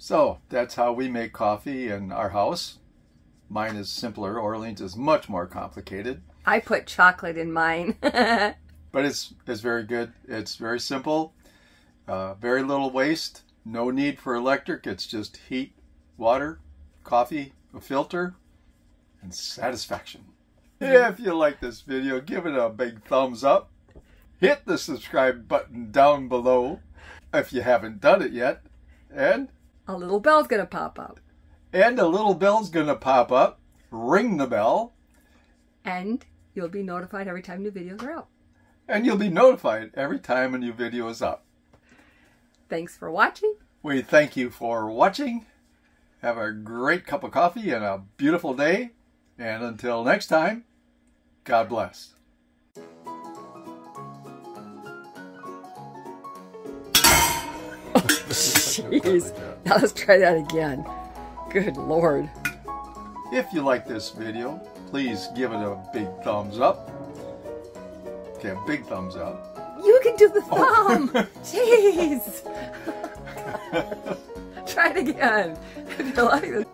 So that's how we make coffee in our house. Mine is simpler. Orlene's is much more complicated. I put chocolate in mine. but it's it's very good. It's very simple. Uh, very little waste. No need for electric. It's just heat, water, coffee, a filter, and satisfaction. If you like this video, give it a big thumbs up. Hit the subscribe button down below if you haven't done it yet. And a little bell's gonna pop up. And a little bell's gonna pop up. Ring the bell. And you'll be notified every time new videos are out. And you'll be notified every time a new video is up. Thanks for watching. We thank you for watching. Have a great cup of coffee and a beautiful day. And until next time, God bless. Jeez. Now let's try that again. Good Lord. If you like this video, please give it a big thumbs up. Okay, a big thumbs up. You can do the oh. thumb. Oh. Jeez. try it again. If you like this.